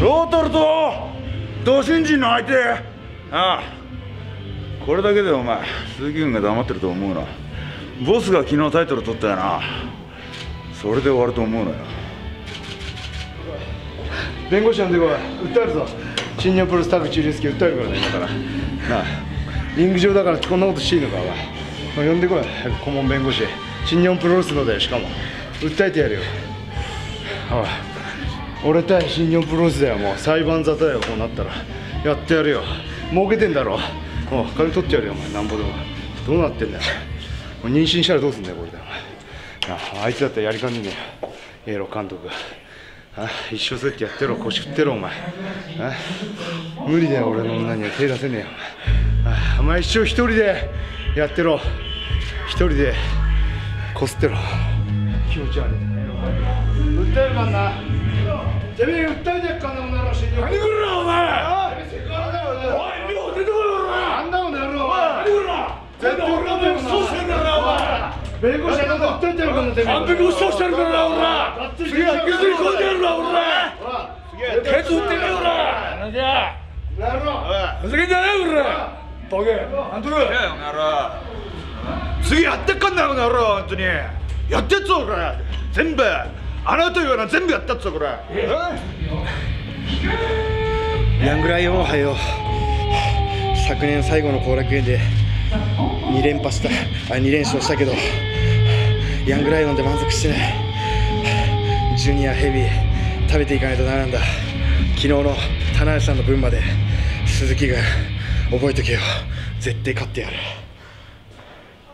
ロートルと同心人の相手。ああ。これだけでお前鈴木軍が黙ってると思うな。ボスが昨日タイトル取ったよな。それで終わると思うなよ。弁護士呼んでこい。訴えるぞ。新日本プロレスタッグ中立系訴えるからね今から。なあ。リング上だからこんなことしていいのかお前。呼んでこい。顧問弁護士新日本プロレスのだよしかも。訴えてやるよ。おい。俺対新日本プロレスだよ。もう裁判沙汰だよ。こうなったら。やってやるよ。儲けてんだろ。お金取ってやるよお前。なんぼでも。どうなってんだよ。妊娠したらどうすんだよこれで。お前。あいつだったらやりかねねえよ。エロ監督。あ一生そうやってやってろ。腰振ってろお前。あ無理だよ俺の女には手出せねえよ。お前あお前一生一人でやってろ。一人でこすってろ。気持ち悪い訴えるかんなてめえ訴えてっかんな女の死に何来るなお前おい量出てこいお前なんやろお前何来るな絶対俺が弁護士してるからなお前弁護士なんか訴えてるかんなてめえ完璧嘘してるからな俺次は引きずり込んでやるな俺ケツ打ってるよ俺なんじゃふざけんじゃねえ俺ボケあんとる次やってっかんなこの野郎本当にやってっぞこれ。全部。あなた言うな全部やったっぞこれ。ヤングライオンはよ昨年最後の後楽園で2連覇したあ2連勝したけどヤングライオンで満足してないジュニアヘビー食べていかないとダメなんだ。昨日の棚橋さんの分まで鈴木が覚えとけよ。絶対勝ってやる。